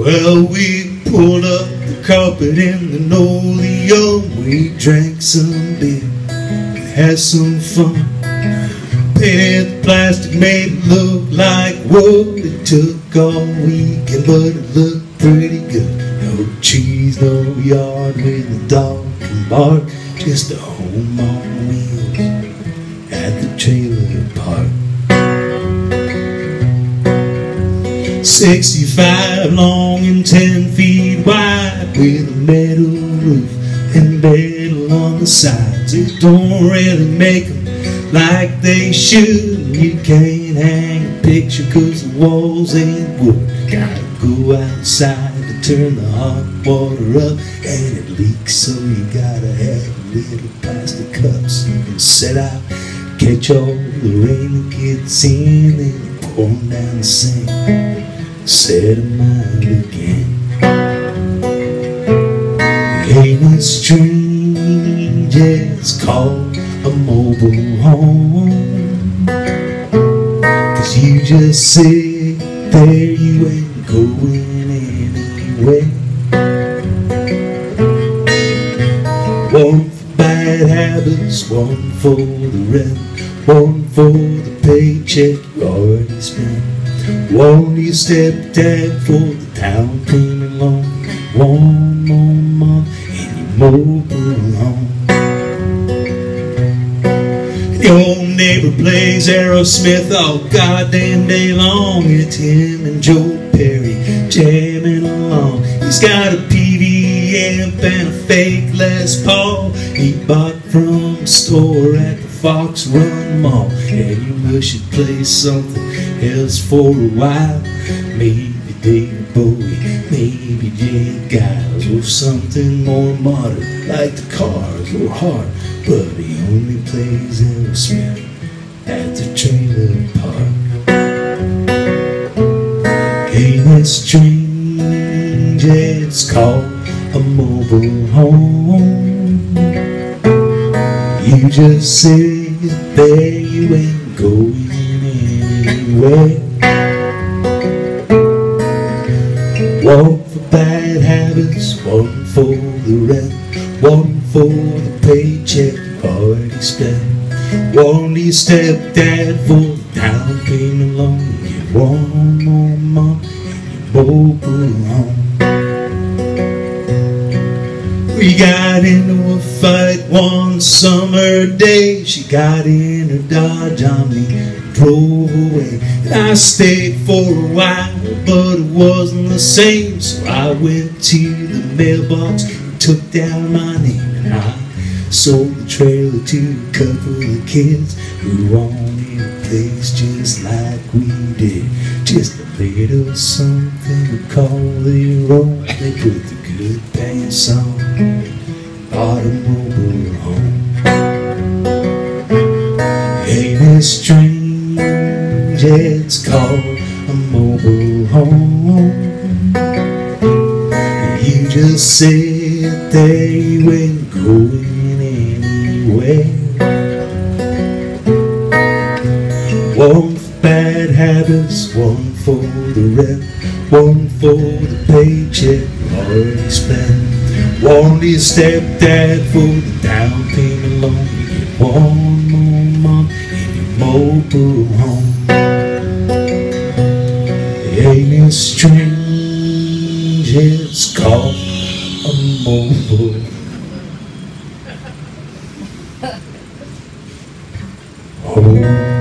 Well, we pulled up the carpet in the Nolio. We drank some beer and had some fun. Painted the plastic, made it look like wood. It took all weekend, but it looked pretty good. No cheese, no yard with a dog and bark. Just a home on wheels at the trailer park. 65 long and 10 feet wide with a metal roof and metal on the sides. It don't really make them like they should. You can't hang a picture cause the walls ain't wood. Gotta go outside to turn the hot water up and it leaks so you gotta have little plastic cups you can set out. Catch all the rain that gets in and pour down the sink set a mind again. Ain't it strange? It's called a mobile home. Cause you just sit there, you ain't going anywhere. One for bad habits, one for the rent, one for the paycheck you already spent. Won't you step down for the town payment loan? One more month and you mobile home. Your neighbor plays Aerosmith all goddamn day long. It's him and Joe Perry jamming along. He's got a Peavey amp and a fake Les Paul he bought from a store at the Fox Run Mall. And you should play something else for a while. Maybe David Bowie, maybe J. Geils, or something more modern like the Cars or Heart. But he only plays Aerosmith at the trailer park. Ain't it strange? It's called a mobile You just sit there, you ain't going anywhere. One for bad habits, one for the rent, one for the paycheck you already spent. One to your stepdad for the down payment loan. You get We got into a fight one summer day. She got in her Dodge Omni and drove away. And I stayed for a while, but it wasn't the same. So I went to the mailbox took down my name. And I sold the trailer to a couple of kids who wanted a place just like we did. Just a little something to call own. They put the good pants on automobile home. Ain't it strange? It's called a mobile home. You just sit there, you ain't the rent, one for the paycheck already spent. One your stepdad for the down payment loan. One more month in your mobile home. Ain't it strange? It's called a mobile home. Oh.